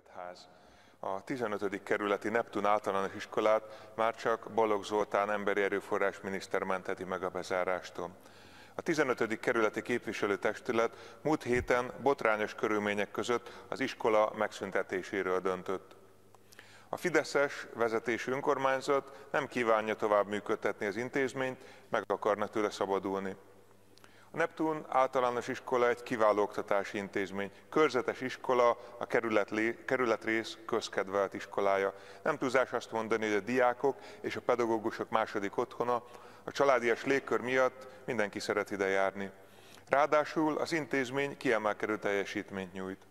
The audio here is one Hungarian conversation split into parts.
Tisztelt Ház! A 15. kerületi Neptun általános iskolát már csak Balogh Zoltán emberi erőforrás miniszter menteti meg a bezárástól. A 15. kerületi képviselőtestület múlt héten botrányos körülmények között az iskola megszüntetéséről döntött. A Fideszes vezetésű önkormányzat nem kívánja tovább működtetni az intézményt, meg akarna tőle szabadulni. A Neptun általános iskola egy kiváló oktatási intézmény, körzetes iskola, a kerület, kerületrész közkedvelt iskolája. Nem túlzás azt mondani, hogy a diákok és a pedagógusok második otthona, a családias légkör miatt mindenki szeret ide járni. Ráadásul az intézmény kiemelkedő teljesítményt nyújt.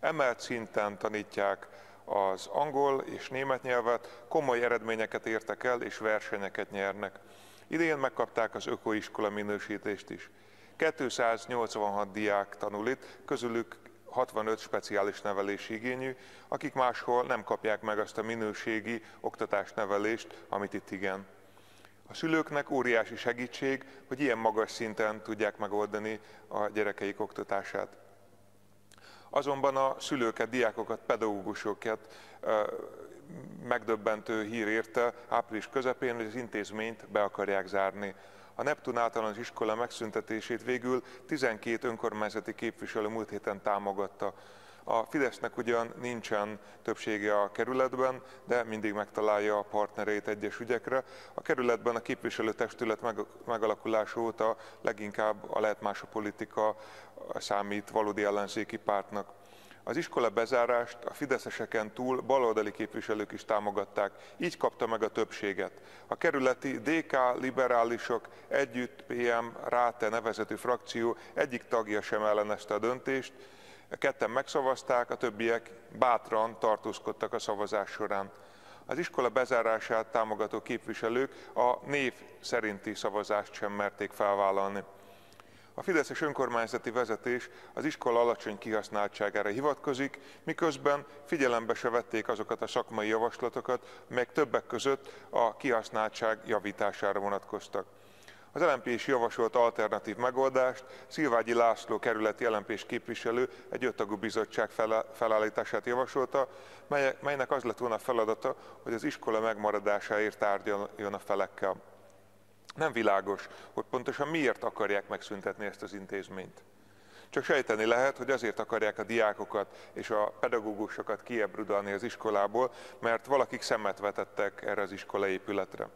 Emelt szinten tanítják az angol és német nyelvet, komoly eredményeket értek el és versenyeket nyernek. Idén megkapták az ökoiskola minősítést is. 286 diák tanul itt, közülük 65 speciális nevelési igényű, akik máshol nem kapják meg azt a minőségi oktatásnevelést, amit itt igen. A szülőknek óriási segítség, hogy ilyen magas szinten tudják megoldani a gyerekeik oktatását. Azonban a szülőket, diákokat, pedagógusokat megdöbbentő hír érte április közepén, hogy az intézményt be akarják zárni a Neptun általános iskola megszüntetését végül 12 önkormányzati képviselő múlt héten támogatta. A Fidesznek ugyan nincsen többsége a kerületben, de mindig megtalálja a partnereit egyes ügyekre. A kerületben a képviselőtestület megalakulása óta leginkább a lehet más a politika számít valódi ellenzéki pártnak. Az iskola bezárást a fideszeseken túl baloldali képviselők is támogatták, így kapta meg a többséget. A kerületi DK liberálisok együtt PM Ráte nevezetű frakció egyik tagja sem ellenezte a döntést, ketten megszavazták, a többiek bátran tartózkodtak a szavazás során. Az iskola bezárását támogató képviselők a név szerinti szavazást sem merték felvállalni. A Fideszes önkormányzati vezetés az iskola alacsony kihasználtságára hivatkozik, miközben figyelembe se vették azokat a szakmai javaslatokat, melyek többek között a kihasználtság javítására vonatkoztak. Az lmp is javasolt alternatív megoldást, Szilvágyi László kerületi lmp képviselő egy öttagú bizottság felállítását javasolta, melynek az lett volna a feladata, hogy az iskola megmaradásáért tárgyaljon a felekkel. Nem világos, hogy pontosan miért akarják megszüntetni ezt az intézményt. Csak sejteni lehet, hogy azért akarják a diákokat és a pedagógusokat kiebrudalni az iskolából, mert valakik szemet vetettek erre az épületre.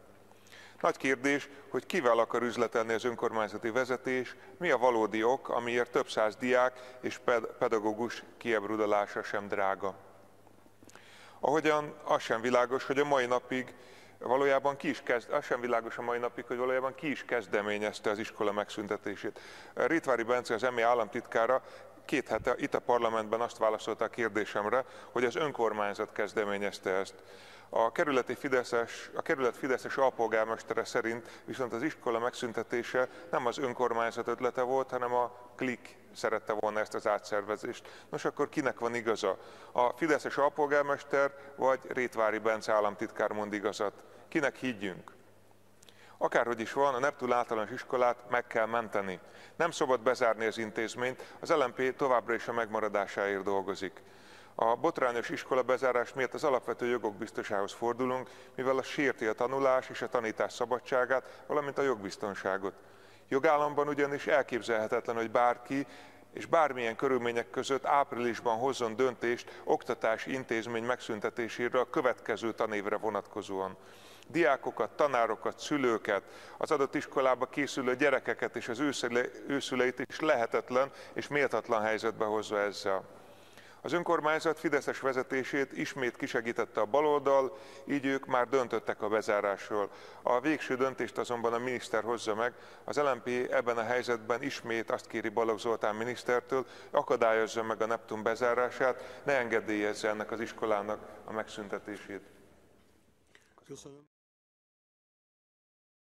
Nagy kérdés, hogy kivel akar üzletelni az önkormányzati vezetés, mi a valódi ok, amiért több száz diák és pedagógus kiebrudalása sem drága. Ahogyan az sem világos, hogy a mai napig valójában ki is kezd, az sem világos a mai napig, hogy valójában ki is kezdeményezte az iskola megszüntetését. Ritvári Bence, az EMI államtitkára két hete itt a parlamentben azt válaszolta a kérdésemre, hogy az önkormányzat kezdeményezte ezt. A kerületi Fideszes, a kerület Fideszes alpolgármestere szerint viszont az iskola megszüntetése nem az önkormányzat ötlete volt, hanem a klik szerette volna ezt az átszervezést. Nos, akkor kinek van igaza? A Fideszes alpolgármester vagy Rétvári Bence államtitkár mond igazat? Kinek higgyünk? Akárhogy is van, a Neptun általános iskolát meg kell menteni. Nem szabad bezárni az intézményt, az LMP továbbra is a megmaradásáért dolgozik. A botrányos iskola bezárás miatt az alapvető jogok biztosához fordulunk, mivel a sérti a tanulás és a tanítás szabadságát, valamint a jogbiztonságot. Jogállamban ugyanis elképzelhetetlen, hogy bárki és bármilyen körülmények között áprilisban hozzon döntést oktatási intézmény megszüntetéséről a következő tanévre vonatkozóan. Diákokat, tanárokat, szülőket, az adott iskolába készülő gyerekeket és az őszüleit is lehetetlen és méltatlan helyzetbe hozza ezzel. Az önkormányzat Fideszes vezetését ismét kisegítette a baloldal, így ők már döntöttek a bezárásról. A végső döntést azonban a miniszter hozza meg. Az LMP ebben a helyzetben ismét azt kéri Balogh Zoltán minisztertől, akadályozza meg a Neptun bezárását, ne engedélyezze ennek az iskolának a megszüntetését. Köszönöm.